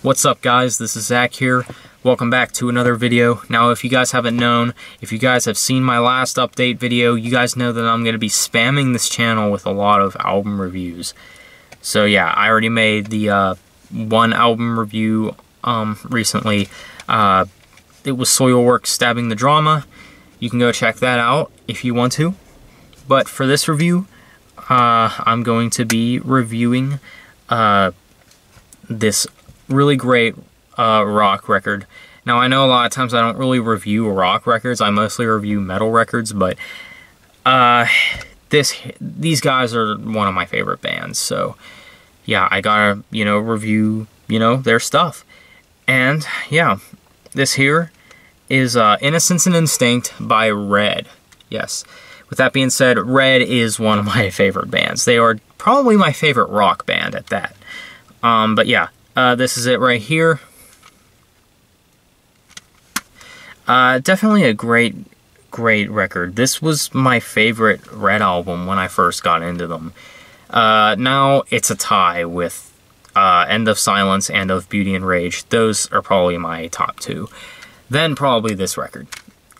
What's up guys, this is Zach here. Welcome back to another video. Now if you guys haven't known, if you guys have seen my last update video, you guys know that I'm going to be spamming this channel with a lot of album reviews. So yeah, I already made the uh, one album review um, recently. Uh, it was Soilwork Stabbing the Drama. You can go check that out if you want to. But for this review, uh, I'm going to be reviewing uh, this really great uh, rock record. Now, I know a lot of times I don't really review rock records. I mostly review metal records, but uh, this these guys are one of my favorite bands. So, yeah, I gotta, you know, review, you know, their stuff. And, yeah, this here is uh, Innocence and Instinct by Red. Yes. With that being said, Red is one of my favorite bands. They are probably my favorite rock band at that. Um, but yeah, uh, this is it right here. Uh, definitely a great, great record. This was my favorite Red album when I first got into them. Uh, now it's a tie with uh, End of Silence and of Beauty and Rage. Those are probably my top two. Then probably this record.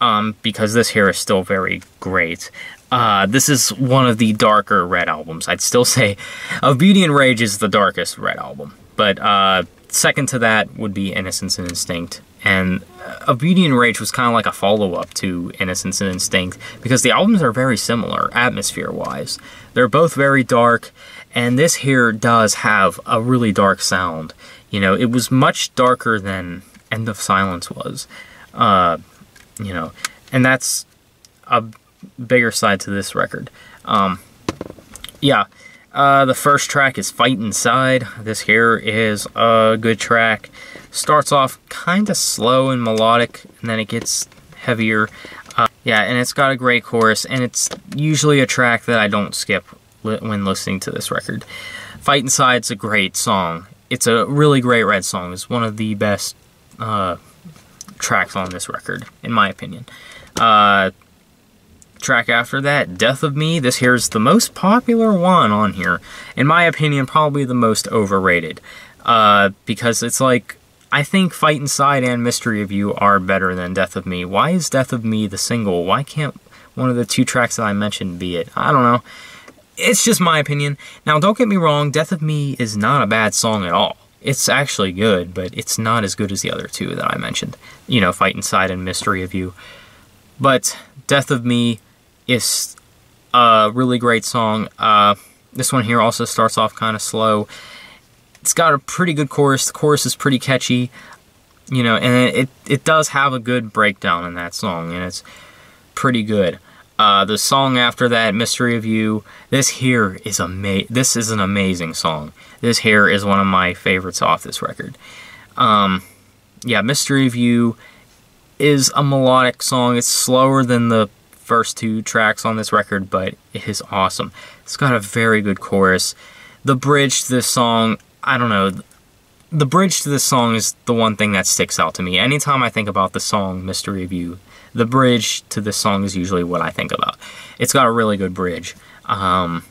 Um, because this here is still very great. Uh, this is one of the darker Red albums. I'd still say Of Beauty and Rage is the darkest Red album. But uh, second to that would be Innocence and Instinct. And Of Beauty and Rage was kind of like a follow-up to Innocence and Instinct because the albums are very similar, atmosphere-wise. They're both very dark, and this here does have a really dark sound. You know, it was much darker than End of Silence was. Uh, you know, and that's a bigger side to this record. Um, yeah, uh, the first track is Fight Inside. This here is a good track. Starts off kind of slow and melodic, and then it gets heavier. Uh, yeah, and it's got a great chorus, and it's usually a track that I don't skip li when listening to this record. Fight Inside's a great song. It's a really great Red song. It's one of the best uh, tracks on this record, in my opinion. Track after that, Death of Me. This here's the most popular one on here. In my opinion, probably the most overrated. Uh, because it's like, I think Fight Inside and Mystery of You are better than Death of Me. Why is Death of Me the single? Why can't one of the two tracks that I mentioned be it? I don't know. It's just my opinion. Now, don't get me wrong, Death of Me is not a bad song at all. It's actually good, but it's not as good as the other two that I mentioned. You know, Fight Inside and Mystery of You. But Death of Me is a really great song. Uh, this one here also starts off kind of slow. It's got a pretty good chorus. The chorus is pretty catchy, you know, and it, it does have a good breakdown in that song, and it's pretty good. Uh, the song after that, Mystery of You, this here is ama this is an amazing song. This here is one of my favorites off this record. Um, yeah, Mystery of You is a melodic song. It's slower than the first two tracks on this record, but it is awesome. It's got a very good chorus. The bridge to this song, I don't know, the bridge to this song is the one thing that sticks out to me. Anytime I think about the song Mystery of You, the bridge to this song is usually what I think about. It's got a really good bridge. Um,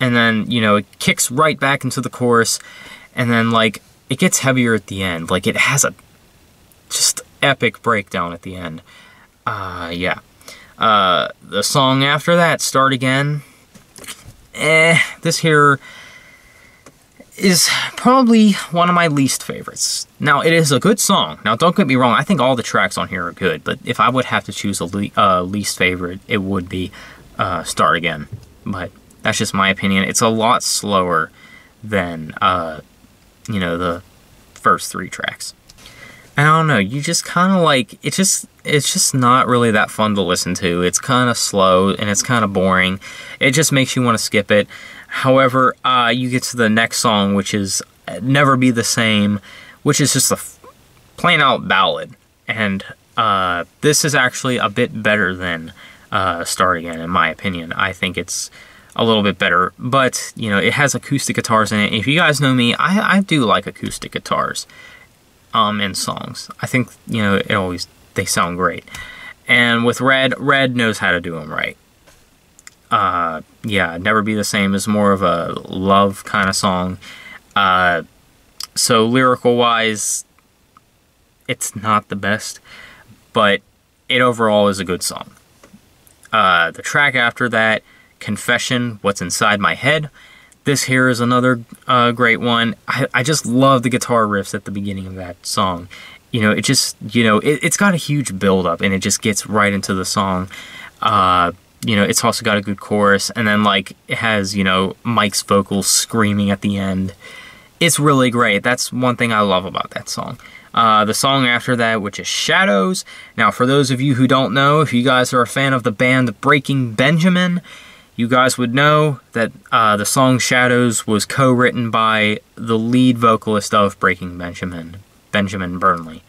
and then, you know, it kicks right back into the chorus, and then, like, it gets heavier at the end. Like, it has a just epic breakdown at the end. Uh, yeah. Uh, the song after that, Start Again, eh, this here is probably one of my least favorites. Now, it is a good song. Now, don't get me wrong, I think all the tracks on here are good, but if I would have to choose a le uh, least favorite, it would be uh, Start Again. But that's just my opinion. It's a lot slower than, uh, you know, the first three tracks. I don't know, you just kind of like, it just, it's just not really that fun to listen to. It's kind of slow and it's kind of boring. It just makes you want to skip it. However, uh, you get to the next song, which is Never Be the Same, which is just a plain out ballad. And uh, this is actually a bit better than uh, Start Again, in my opinion. I think it's a little bit better, but, you know, it has acoustic guitars in it. If you guys know me, I, I do like acoustic guitars um, in songs. I think, you know, it always, they sound great. And with Red, Red knows how to do them right. Uh, yeah, Never Be the Same is more of a love kind of song. Uh, so lyrical wise, it's not the best, but it overall is a good song. Uh, the track after that, Confession, What's Inside My Head. This here is another uh, great one. I, I just love the guitar riffs at the beginning of that song. You know, it just, you know, it, has got a huge build up and it just gets right into the song. Uh, you know, it's also got a good chorus, and then like it has, you know, Mike's vocals screaming at the end. It's really great. That's one thing I love about that song. Uh, the song after that, which is Shadows. Now, for those of you who don't know, if you guys are a fan of the band Breaking Benjamin, you guys would know that uh, the song Shadows was co written by the lead vocalist of Breaking Benjamin, Benjamin Burnley.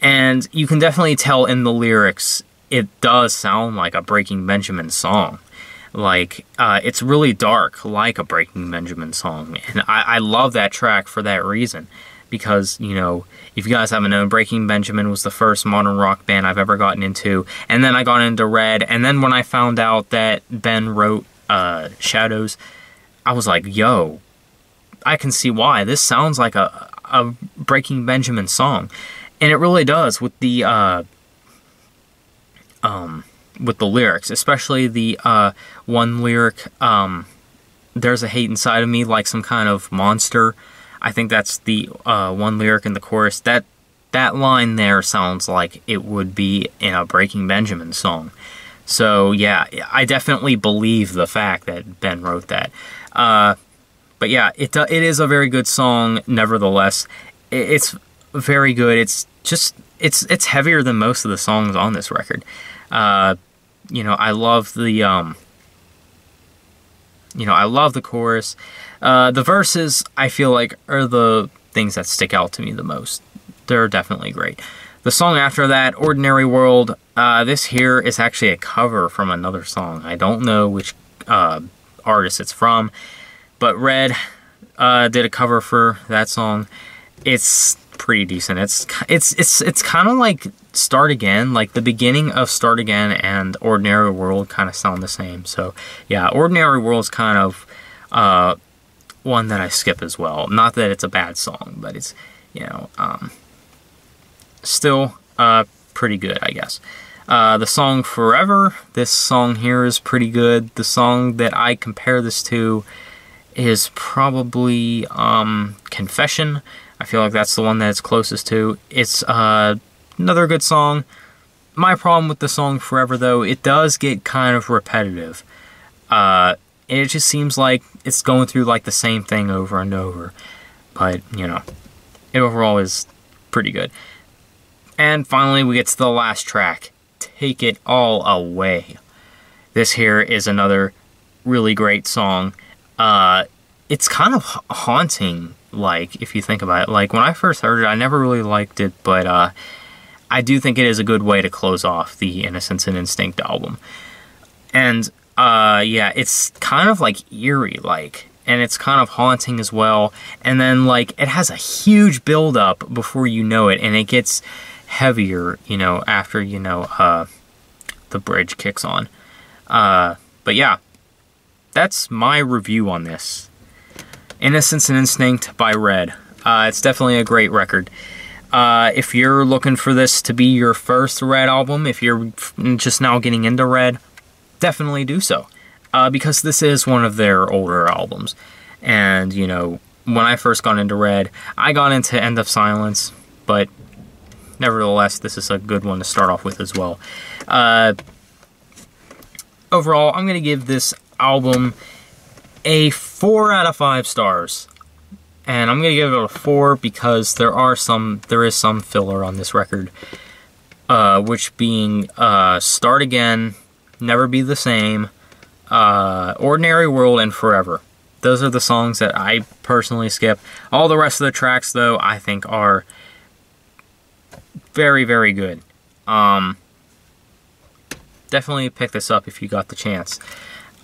And you can definitely tell in the lyrics it does sound like a Breaking Benjamin song. Like, uh, it's really dark, like a Breaking Benjamin song. And I, I love that track for that reason. Because, you know, if you guys haven't known, Breaking Benjamin was the first modern rock band I've ever gotten into. And then I got into Red. And then when I found out that Ben wrote uh, Shadows, I was like, yo, I can see why. This sounds like a, a Breaking Benjamin song. And it really does with the. Uh, um, with the lyrics, especially the uh, one lyric, um, "There's a hate inside of me, like some kind of monster." I think that's the uh, one lyric in the chorus. That that line there sounds like it would be in a Breaking Benjamin song. So yeah, I definitely believe the fact that Ben wrote that. Uh, but yeah, it it is a very good song. Nevertheless, it's very good. It's just it's it's heavier than most of the songs on this record. Uh, you know, I love the um, you know, I love the chorus. Uh, the verses I feel like are the things that stick out to me the most. They're definitely great. The song after that, Ordinary World, uh, this here is actually a cover from another song. I don't know which uh, artist it's from, but Red uh, did a cover for that song. It's pretty decent. It's it's it's it's kind of like Start Again, like the beginning of Start Again and Ordinary World kind of sound the same. So yeah, Ordinary World is kind of uh, one that I skip as well. Not that it's a bad song, but it's you know um, still uh, pretty good, I guess. Uh, the song Forever, this song here is pretty good. The song that I compare this to is probably um, Confession. I feel like that's the one that it's closest to. It's uh, another good song. My problem with the song Forever, though, it does get kind of repetitive. Uh, it just seems like it's going through like the same thing over and over. But, you know, it overall is pretty good. And finally, we get to the last track Take It All Away. This here is another really great song. Uh, it's kind of haunting like if you think about it like when i first heard it i never really liked it but uh, i do think it is a good way to close off the innocence and instinct album and uh, yeah it's kind of like eerie like and it's kind of haunting as well and then like it has a huge build up before you know it and it gets heavier you know after you know uh, the bridge kicks on uh, but yeah that's my review on this Innocence and Instinct by Red. Uh, it's definitely a great record. Uh, if you're looking for this to be your first Red album, if you're just now getting into Red, definitely do so. Uh, because this is one of their older albums. And, you know, when I first got into Red, I got into End of Silence, but nevertheless, this is a good one to start off with as well. Uh, overall, I'm going to give this album a 4 out of 5 stars. And I'm going to give it a 4 because there are some, there is some filler on this record. Uh, which being uh, Start Again, Never Be the Same, uh, Ordinary World, and Forever. Those are the songs that I personally skip. All the rest of the tracks, though, I think are very, very good. Um, definitely pick this up if you got the chance.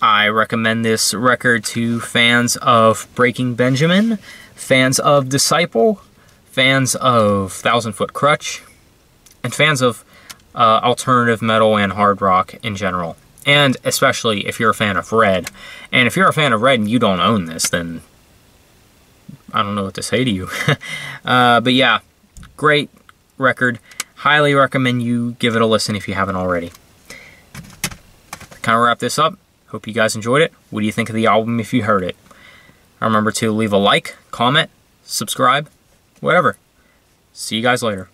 I recommend this record to fans of Breaking Benjamin, fans of Disciple, fans of Thousand Foot Krutch, and fans of uh, alternative metal and hard rock in general. And especially if you're a fan of Red. And if you're a fan of Red and you don't own this, then I don't know what to say to you. uh, but yeah, great record. Highly recommend you give it a listen if you haven't already. Kind of wrap this up. Hope you guys enjoyed it. What do you think of the album if you heard it? Remember to leave a like, comment, subscribe, whatever. See you guys later.